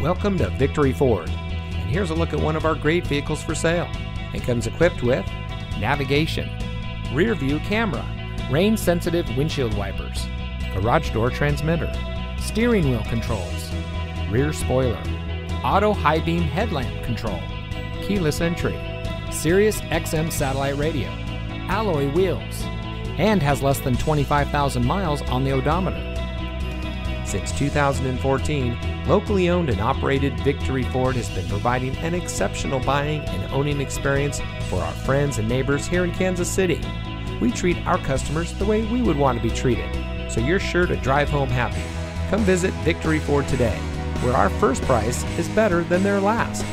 Welcome to Victory Ford. And here's a look at one of our great vehicles for sale. It comes equipped with navigation, rear view camera, rain sensitive windshield wipers, garage door transmitter, steering wheel controls, rear spoiler, auto high beam headlamp control, keyless entry, Sirius XM satellite radio, alloy wheels, and has less than 25,000 miles on the odometer. Since 2014, locally owned and operated Victory Ford has been providing an exceptional buying and owning experience for our friends and neighbors here in Kansas City. We treat our customers the way we would want to be treated, so you're sure to drive home happy. Come visit Victory Ford today, where our first price is better than their last.